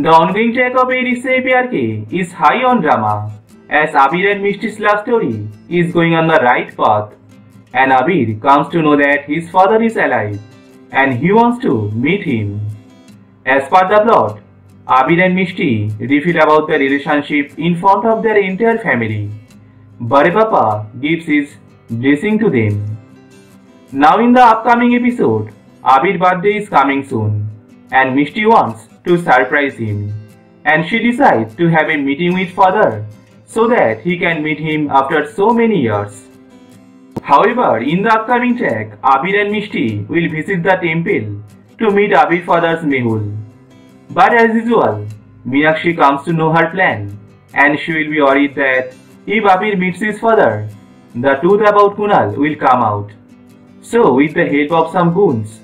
The ongoing track of Erisei PRK is high on drama as Abir and Mishti's love story is going on the right path and Abir comes to know that his father is alive and he wants to meet him. As per the plot, Abir and Mishti reveal about their relationship in front of their entire family. Bare Papa gives his blessing to them. Now in the upcoming episode, Abir's birthday is coming soon and Mishti wants to surprise him and she decides to have a meeting with father so that he can meet him after so many years. However, in the upcoming track, Abir and Mishti will visit the temple to meet Abir's father's Mehul. But as usual, Meenakshi comes to know her plan and she will be worried that if Abir meets his father, the truth about Kunal will come out. So, with the help of some goons,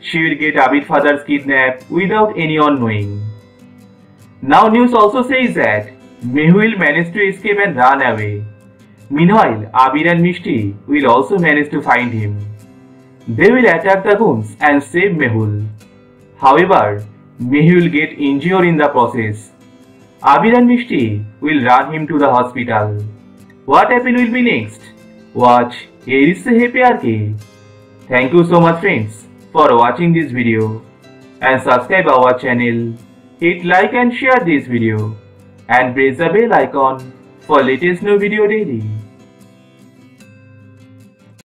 she will get Abir's father's kidnapped without anyone knowing. Now news also says that Mehul managed to escape and run away. Meanwhile, Abir and Mishti will also manage to find him. They will attack the goons and save Mehul. However, Mehul will get injured in the process. Abir and Mishti will run him to the hospital. What happens will be next? Watch Eris Se Thank you so much friends for watching this video and subscribe our channel. Hit like and share this video and press the bell icon for latest new video daily.